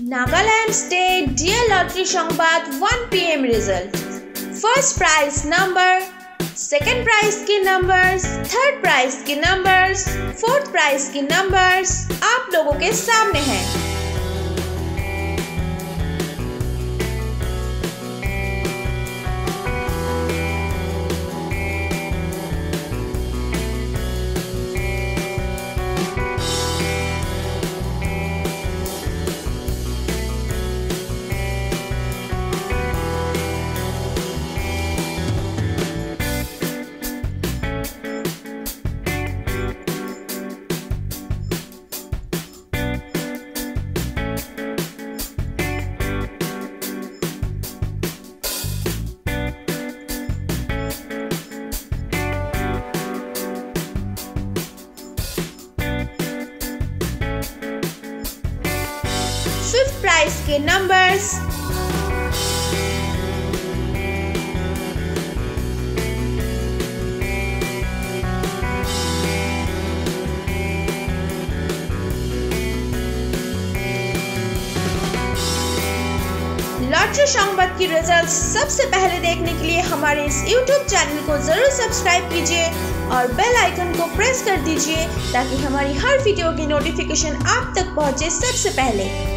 Nagaland State Dear Lottery Songbat 1 pm result. First prize number, second prize के numbers, third prize के numbers, fourth prize के numbers आप लोगों के सामने हैं। फिफ्थ प्राइज के नंबर्स लॉटरी की रिज़ल्ट सबसे पहले देखने के लिए हमारे इस यूट्यूब चैनल को ज़रूर सब्सक्राइब कीजिए और बेल आइकन को प्रेस कर दीजिए ताकि हमारी हर वीडियो की नोटिफिकेशन आप तक पहुँचे सबसे पहले।